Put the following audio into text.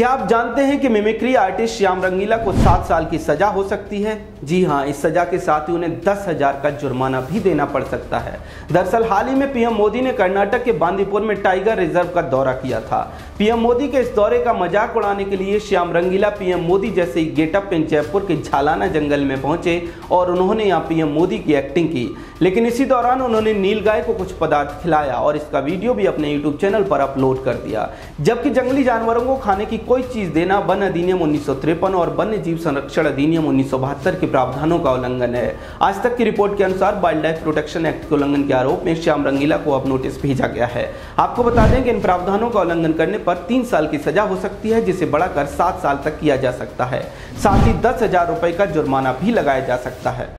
क्या आप जानते हैं कि मिमिक्री आर्टिस्ट श्याम रंगीला को सात साल की सजा हो सकती है? जी हाँ इस सजा के साथ ही उन्हें दस हज़ार का जुर्माना भी देना पड़ सकता है। दरअसल हाल ही में पीएम मोदी ने कर्नाटक के बांदीपुर में टाइगर रिज़र्व का दौरा किया था। पीएम मोदी के इस दौरे का मज़ाक उड़ाने के लिए श्याम रंगीला पीएम मोदी जैसे ही गेटअप में जयपुर के झालाना जंगल में पहुँचे और उन्होंने यहाँ पीएम मोदी की एक्टिंग की। लेकिन इसी दौरान उन्होंने नील गाय को कुछ पदार्थ खिलाया और इसका वीडियो भी अपने यूट्यूब चैनल पर अपलोड कर दिया। जबकि जंगली जानवरों को खाने की कोई चीज़ देना वन अधिनियम उन्नीस और वन्य जीव संरक्षण अधिनियम उन्नीस सौ बहत्तर के प्रावधानों का उल्लंघन है। आज तक की रिपोर्ट के अनुसार वाइल्ड लाइफ प्रोटेक्शन एक्ट के उल्लंघन के आरोप में श्याम रंगीला को अब नोटिस भेजा गया है। आपको बता दें कि इन प्रावधानों का उल्लंघन करने पर तीन साल की सजा हो सकती है, जिसे बढ़ाकर सात साल तक किया जा सकता है। साथ ही दस हज़ार का जुर्माना भी लगाया जा सकता है।